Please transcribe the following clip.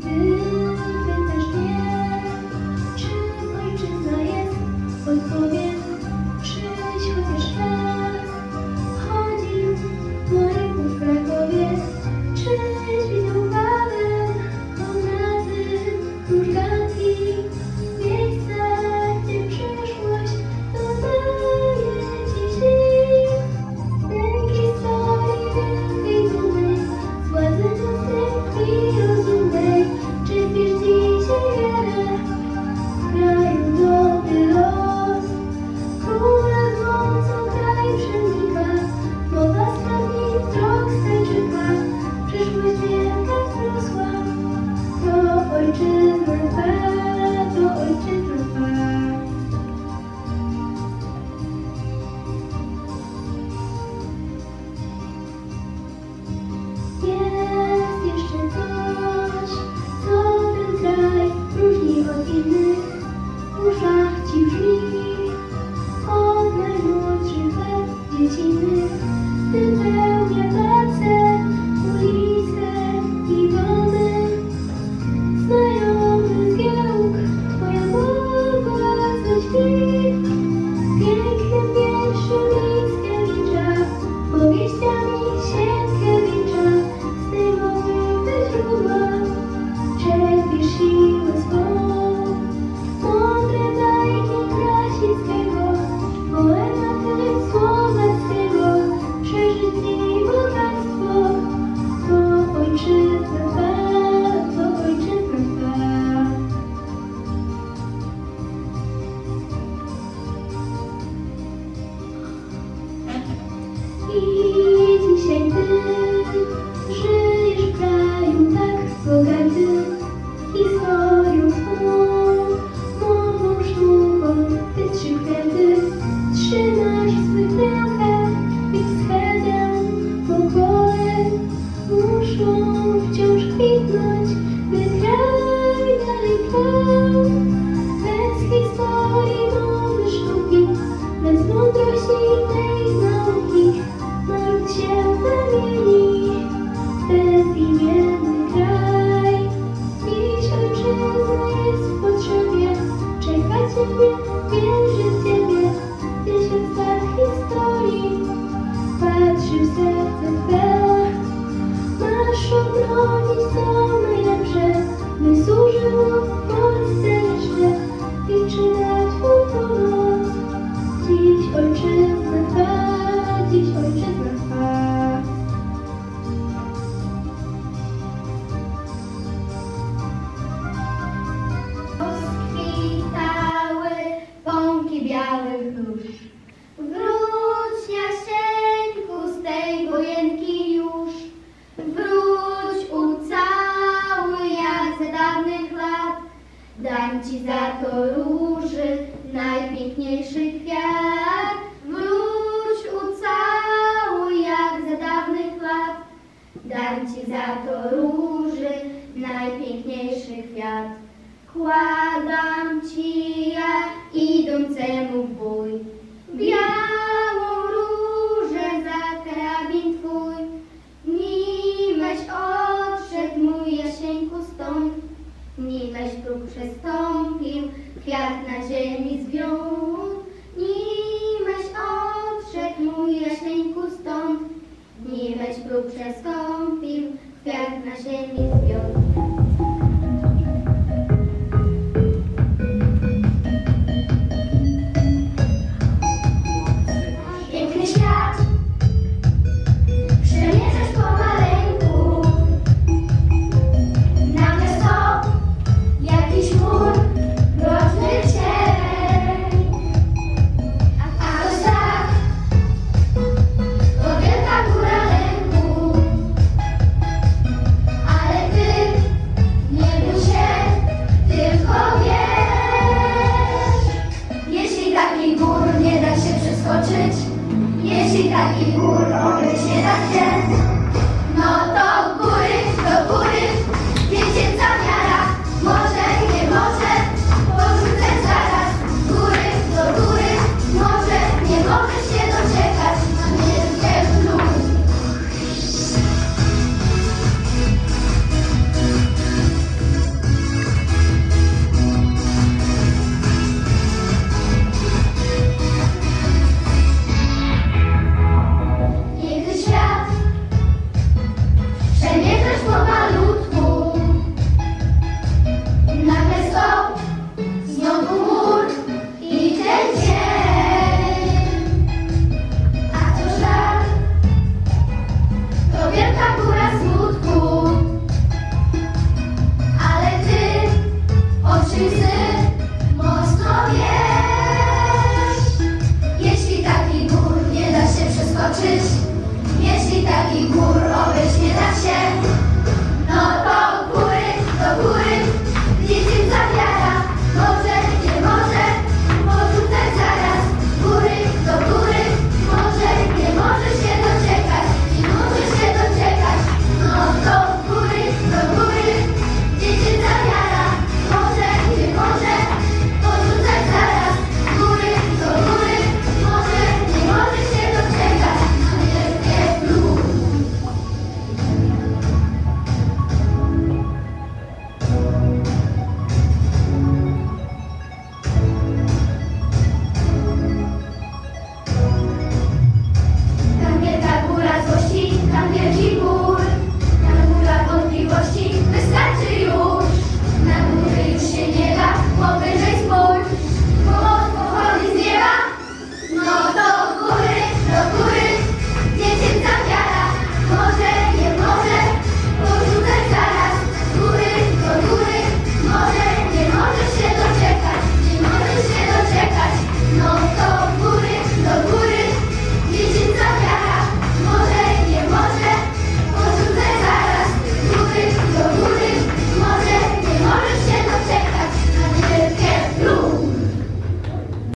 Do Dam ci za to róży najpiękniejszy kwiat. Wróć, ucałuj jak za dawnych lat. Dam ci za to róży najpiękniejszy kwiat. Kładam ci ja idącemu w bój. przestąpił, kwiat na ziemi zwiął. Nimeś odszedł mój jaśnieńku stąd, nimeś był przestąpił kwiat na ziemi zwiął. Jeśli taki gór obryć nie da się,